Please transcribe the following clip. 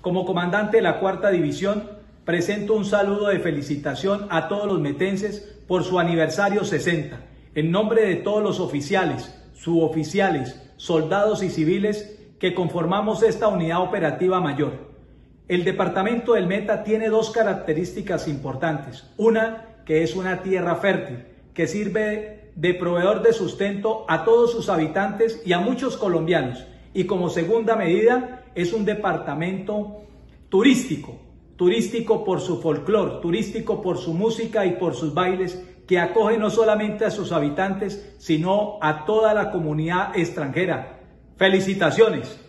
Como comandante de la cuarta división, presento un saludo de felicitación a todos los metenses por su aniversario 60, en nombre de todos los oficiales, suboficiales, soldados y civiles que conformamos esta unidad operativa mayor. El departamento del Meta tiene dos características importantes. Una, que es una tierra fértil, que sirve de proveedor de sustento a todos sus habitantes y a muchos colombianos. Y como segunda medida, es un departamento turístico, turístico por su folclor, turístico por su música y por sus bailes, que acoge no solamente a sus habitantes, sino a toda la comunidad extranjera. Felicitaciones.